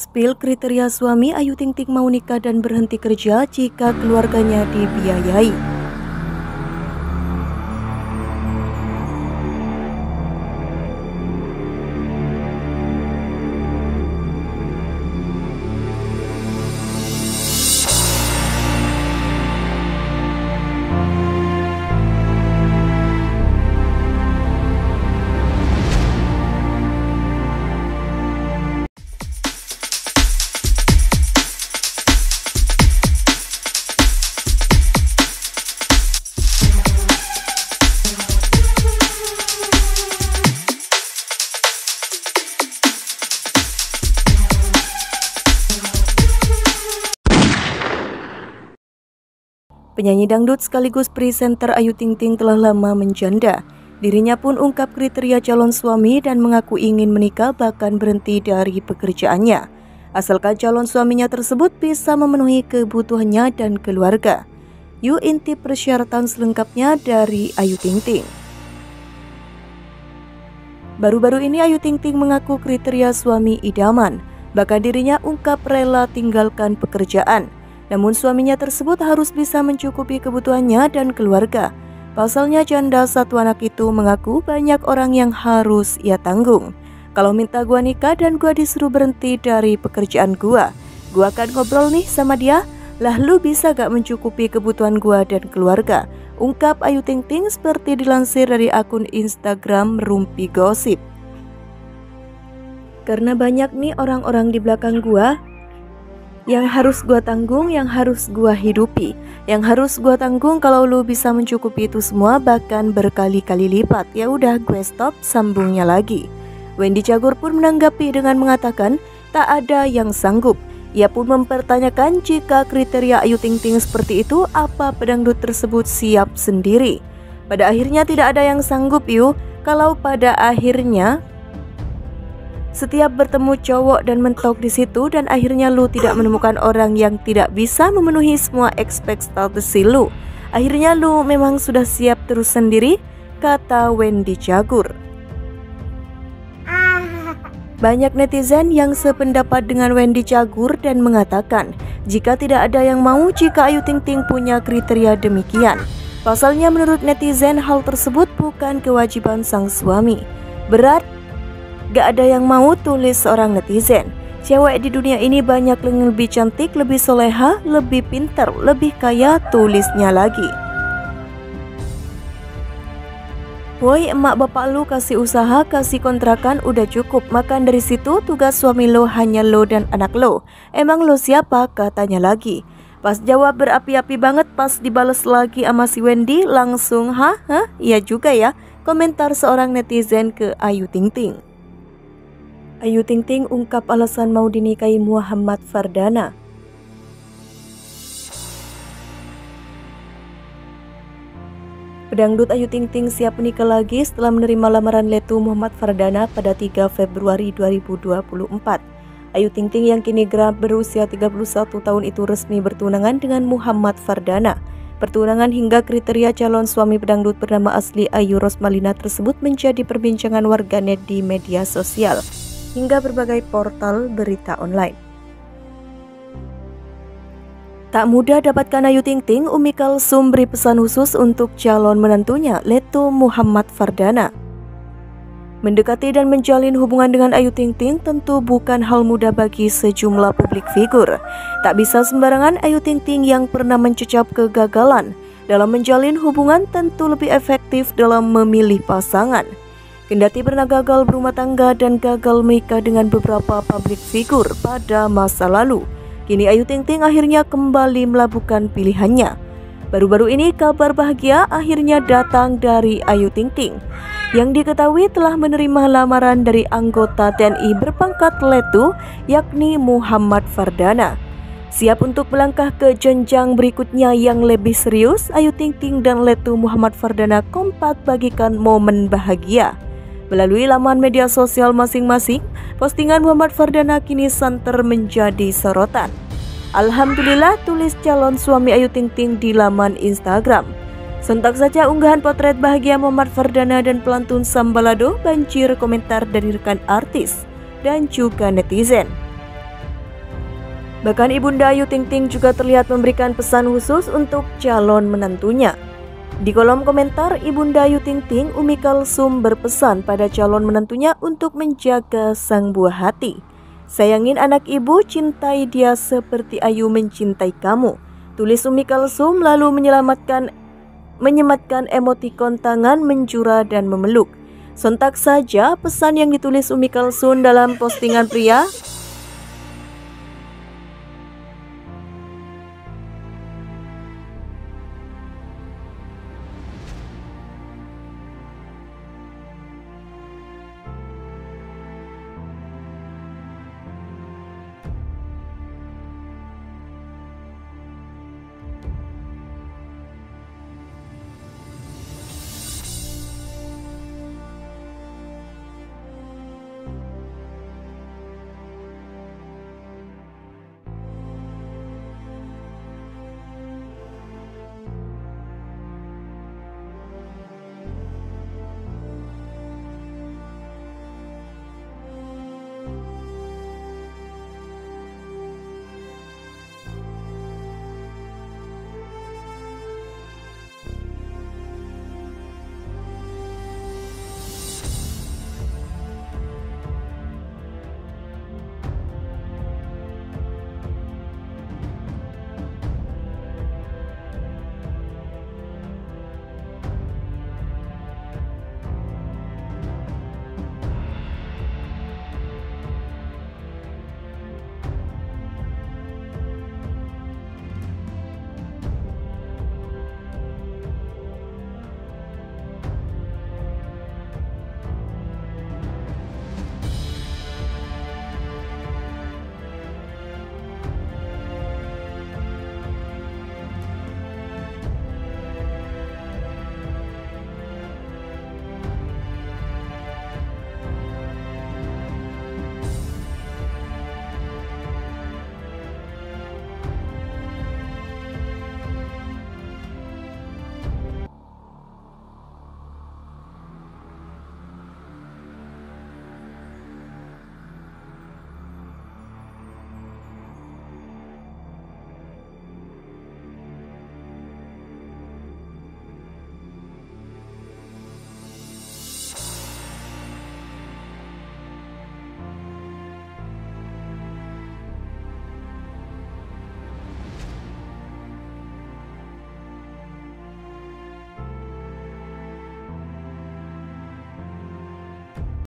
Spill kriteria suami Ayu Ting Ting mau nikah dan berhenti kerja jika keluarganya dibiayai. Penyanyi dangdut sekaligus presenter Ayu Ting Ting telah lama menjanda. Dirinya pun ungkap kriteria calon suami dan mengaku ingin menikah bahkan berhenti dari pekerjaannya. Asalkan calon suaminya tersebut bisa memenuhi kebutuhannya dan keluarga. Yuk intip persyaratan selengkapnya dari Ayu Ting Ting. Baru-baru ini Ayu Ting Ting mengaku kriteria suami idaman. Bahkan dirinya ungkap rela tinggalkan pekerjaan namun suaminya tersebut harus bisa mencukupi kebutuhannya dan keluarga. Pasalnya janda satu anak itu mengaku banyak orang yang harus ia tanggung. Kalau minta gua nikah dan gua disuruh berhenti dari pekerjaan gua, gua akan ngobrol nih sama dia. Lah lu bisa gak mencukupi kebutuhan gua dan keluarga? Ungkap Ayu Ting Ting seperti dilansir dari akun Instagram Rumpi Gosip. Karena banyak nih orang-orang di belakang gua yang harus gua tanggung, yang harus gua hidupi, yang harus gua tanggung kalau lu bisa mencukupi itu semua bahkan berkali-kali lipat. Ya udah gue stop, sambungnya lagi. Wendy Cagur pun menanggapi dengan mengatakan tak ada yang sanggup. Ia pun mempertanyakan jika kriteria Ayu Ting Ting seperti itu, apa pedangdut tersebut siap sendiri. Pada akhirnya tidak ada yang sanggup yuk, kalau pada akhirnya setiap bertemu cowok dan mentok di situ dan akhirnya lu tidak menemukan orang yang tidak bisa memenuhi semua ekspektasi lu. Akhirnya lu memang sudah siap terus sendiri, kata Wendy Jagur. Banyak netizen yang sependapat dengan Wendy Cagur dan mengatakan jika tidak ada yang mau jika Ayu Ting Ting punya kriteria demikian. Pasalnya menurut netizen hal tersebut bukan kewajiban sang suami. Berat Gak ada yang mau tulis seorang netizen. Cewek di dunia ini banyak yang lebih cantik, lebih soleha, lebih pintar, lebih kaya tulisnya lagi. Woi emak bapak lu kasih usaha, kasih kontrakan udah cukup Makan dari situ tugas suami lo hanya lo dan anak lo Emang lo siapa? Katanya lagi Pas jawab berapi-api banget pas dibales lagi sama si Wendy Langsung hah? Hah? Iya juga ya Komentar seorang netizen ke Ayu Ting Ting Ayu Ting Ting ungkap alasan mau dinikahi Muhammad Fardana. Pedangdut Ayu Ting Ting siap menikah lagi setelah menerima lamaran Letu Muhammad Fardana pada 3 Februari 2024. Ayu Ting Ting yang kini gerap berusia 31 tahun itu resmi bertunangan dengan Muhammad Fardana. Pertunangan hingga kriteria calon suami pedangdut bernama asli Ayu Rosmalina tersebut menjadi perbincangan warganet di media sosial hingga berbagai portal berita online. Tak mudah dapatkan Ayu Ting Ting, Umi Kalsum beri pesan khusus untuk calon menantunya, Leto Muhammad Fardana. Mendekati dan menjalin hubungan dengan Ayu Ting Ting tentu bukan hal mudah bagi sejumlah publik figur. Tak bisa sembarangan Ayu Ting Ting yang pernah mencecap kegagalan dalam menjalin hubungan tentu lebih efektif dalam memilih pasangan. Kendati pernah gagal berumah tangga dan gagal menikah dengan beberapa publik figur pada masa lalu, kini Ayu Ting Ting akhirnya kembali melabuhkan pilihannya. Baru-baru ini kabar bahagia akhirnya datang dari Ayu Ting Ting yang diketahui telah menerima lamaran dari anggota TNI berpangkat Letu yakni Muhammad Fardana. Siap untuk melangkah ke jenjang berikutnya yang lebih serius, Ayu Ting Ting dan Letu Muhammad Fardana kompak bagikan momen bahagia. Melalui laman media sosial masing-masing, postingan Muhammad Fardana kini santer menjadi sorotan. Alhamdulillah tulis calon suami Ayu Ting Ting di laman Instagram. Sontak saja unggahan potret bahagia Muhammad Fardana dan pelantun Sambalado banjir komentar dari rekan artis dan juga netizen. Bahkan Ibunda Ayu Ting Ting juga terlihat memberikan pesan khusus untuk calon menantunya. Di kolom komentar, Ibunda Ayu Ting Ting, Umi Kalsum berpesan pada calon menantunya untuk menjaga sang buah hati. Sayangin anak ibu, cintai dia seperti Ayu mencintai kamu. Tulis Umi Kalsum lalu menyelamatkan menyematkan emotikon tangan menjura dan memeluk. Sontak saja pesan yang ditulis Umi Kalsun dalam postingan pria